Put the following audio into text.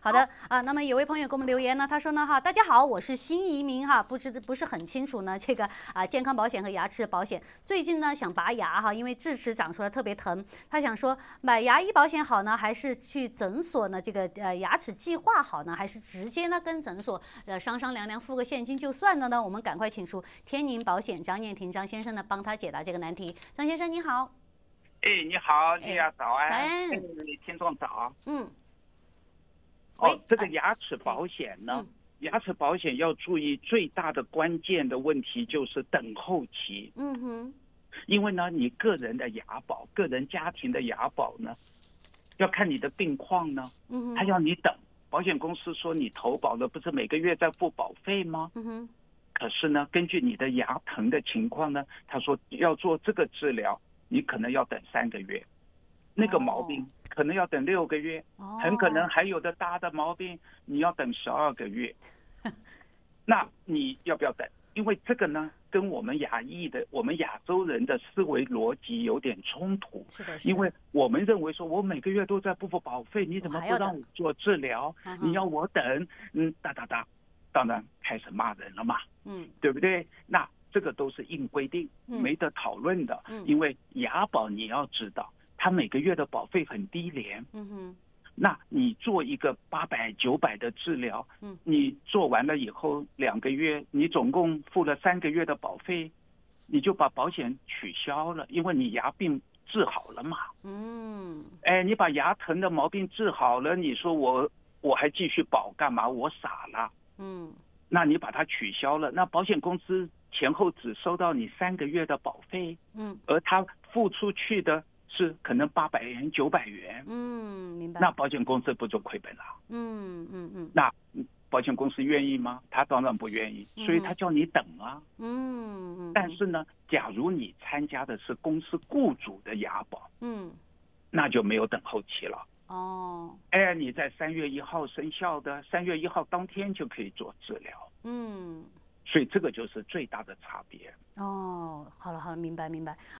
好的啊，那么有位朋友给我们留言呢，他说呢哈，大家好，我是新移民哈，不知不是很清楚呢这个啊健康保险和牙齿保险，最近呢想拔牙哈，因为智齿长出来特别疼，他想说买牙医保险好呢，还是去诊所呢这个呃牙齿计划好呢，还是直接呢跟诊所呃商商量量付个现金就算了呢？我们赶快请出天宁保险张念婷张先生呢帮他解答这个难题。张先生你好，哎，你好，哎丽亚早安，早安哎听众早。嗯哦，这个牙齿保险呢嗯，牙齿保险要注意最大的关键的问题就是等候期，嗯哼。因为呢，你个人的牙保、个人家庭的牙保呢，要看你的病况呢，嗯哼。他要你等。保险公司说你投保了，不是每个月在付保费吗？嗯哼。可是呢，根据你的牙疼的情况呢，他说要做这个治疗，你可能要等三个月，那个毛病可能要等六个月，哦，很可能还有的大的毛病你要等十二个月。那你要不要等？因为这个呢，跟我们亚裔的、我们亚洲人的思维逻辑有点冲突。是的，是的因为我们认为说，我每个月都在付付保费，你怎么不让我做治疗？你要我等，嗯，哒哒哒，当然开始骂人了嘛。嗯对不对？那这个都是硬规定，嗯没得讨论的。嗯因为牙保你要知道，它每个月的保费很低廉。嗯哼那你做一个八百九百的治疗，嗯你做完了以后两个月，你总共付了三个月的保费，你就把保险取消了，因为你牙病治好了嘛。嗯哎，你把牙疼的毛病治好了，你说我我还继续保干嘛？我傻了。嗯那你把它取消了，那保险公司前后只收到你三个月的保费，嗯而他付出去的是可能八百元、九百元，嗯，明白。那保险公司不就亏本了？嗯嗯嗯那嗯保险公司愿意吗？他当然不愿意，所以他叫你等啊。嗯嗯，但是呢，假如你参加的是公司雇主的牙保，嗯那就没有等候期了。哦哎，你在三月一号生效的，三月一号当天就可以做治疗，嗯。所以这个就是最大的差别。哦，好了好了，明白明白。